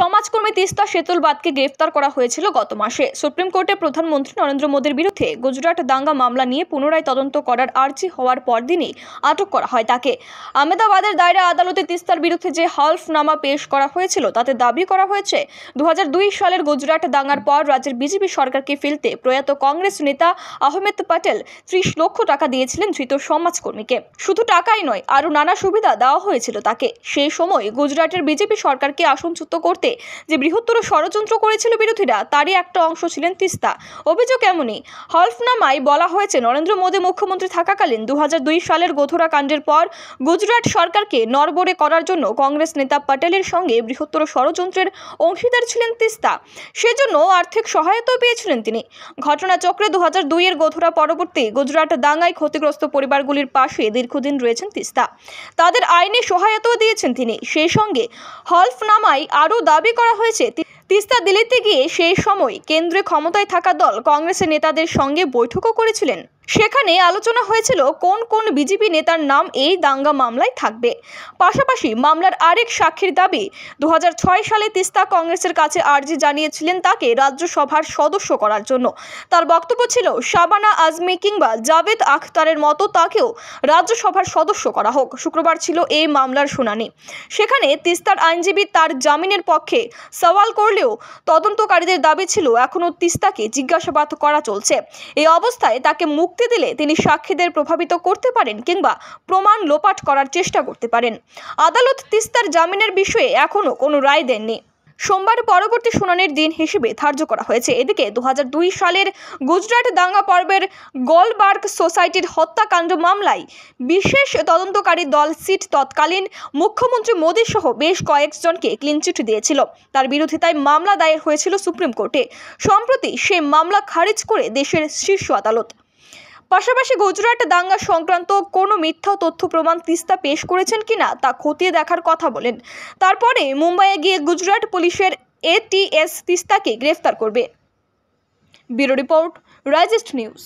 সমাজকর্মী তিস্তা সেতুলবাদকে গ্রেফতার করা হয়েছিল গত মাসে। সুপ্রিম কোর্টে প্রধানমন্ত্রী নরেন্দ্র মোদীর বিরুদ্ধে গুজরাট দাঙ্গা মামলা নিয়ে পুনরায় তদন্ত করার আর্জি হওয়ার পরদিনই আটক করা হয় তাকে। আহমেদাবাদের দায়রা আদালতে তিস্তার বিরুদ্ধে যে হলফনামা পেশ করা হয়েছিল, তাতে দাবি করা হয়েছে দু হাজার দুই সালের গুজরাট দাঙ্গার পর রাজ্যের বিজেপি সরকারকে ফেলতে প্রয়াত কংগ্রেস নেতা আহমেদ প্যাটেল ত্রিশ লক্ষ টাকা দিয়েছিলেন ধৃত সমাজকর্মীকে। শুধু টাকাই নয়, আরও নানা সুবিধা দেওয়া হয়েছিল তাকে। সেই সময় গুজরাটের বিজেপি সরকারকে আসনচ্যুত করতে যে বৃহত্তর ষড়যন্ত্র করেছিল বিরোধীরা, তারই একটা অংশ ছিলেন তিস্তা। অভিযোগ এমনই, হলফনামায় বলা হয়েছে, নরেন্দ্র মোদী মুখ্যমন্ত্রী থাকাকালীন দুহাজার দুই সালের গোধরা কাণ্ডের পর গুজরাট সরকারকে নড়বড়ে করার জন্য কংগ্রেস নেতা প্যাটেলের সঙ্গে বৃহত্তর ষড়যন্ত্রের অংশীদার ছিলেন তিস্তা। সেজন্য আর্থিক সহায়তাও পেয়েছিলেন তিনি। ঘটনাচক্রে দু হাজার দুইয়ের গোধরা পরবর্তী গুজরাট দাঙ্গায় ক্ষতিগ্রস্ত পরিবারগুলির পাশে দীর্ঘদিন রয়েছেন তিস্তা। তাদের আইনি সহায়তাও দিয়েছেন তিনি। সেই সঙ্গে হলফনামায় আরও দাবি করা হয়েছে তিস্তা দিল্লিতে গিয়ে সেই সময় কেন্দ্রে ক্ষমতায় থাকা দল কংগ্রেসের নেতাদের সঙ্গে বৈঠকও করেছিলেন। সেখানে আলোচনা হয়েছিল কোন কোন বিজেপি নেতার নাম এই দাঙ্গা মামলায় থাকবে। পাশাপাশি মামলার আরেক সাক্ষীর দাবি দু হাজার ছয় সালে তিস্তা কংগ্রেসের কাছে আর্জি জানিয়েছিলেন তাকে রাজ্যসভার সদস্য করার জন্য। তার বক্তব্য ছিল, শাবানা আজমি কিংবা জাভেদ আখতারের মতো তাকেও রাজ্যসভার সদস্য করা হোক। শুক্রবার ছিল এই মামলার শুনানি। সেখানে তিস্তার আইনজীবী তার জামিনের পক্ষে সওয়াল করলেও তদন্তকারীদের দাবি ছিল এখনও তিস্তাকে জিজ্ঞাসাবাদ করা চলছে। এই অবস্থায় তাকে মুক্তি দিলে তিনি সাক্ষীদের প্রভাবিত করতে পারেন কিংবা প্রমাণ লোপাট করার চেষ্টা করতে পারেন। আদালত তিস্তার জামিনের বিষয়ে এখনও কোনো রায় দেননি। সোমবার পরবর্তী শুনানির দিন হিসেবে ধার্য করা হয়েছে। এদিকে দু হাজার দুই সালের গুজরাট দাঙ্গা পর্বের গোলবার্গ সোসাইটির হত্যাকাণ্ড মামলায় বিশেষ তদন্তকারী দল সিট তৎকালীন মুখ্যমন্ত্রী মোদী সহ বেশ কয়েকজনকে ক্লিনচিট দিয়েছিল। তার বিরোধিতায় মামলা দায়ের হয়েছিল সুপ্রিম কোর্টে। সম্প্রতি সে মামলা খারিজ করে দেশের শীর্ষ আদালত। পাশাপাশি গুজরাট দাঙ্গা সংক্রান্ত কোনো মিথ্যা তথ্য প্রমাণ তিস্তা পেশ করেছেন কিনা তা খতিয়ে দেখার কথা বলেন। তারপরে মুম্বাইয়ে গিয়ে গুজরাট পুলিশের এটিএস তিস্তাকে গ্রেফতার করবে। ব্যুরো রিপোর্ট, রাইজেস্ট নিউজ।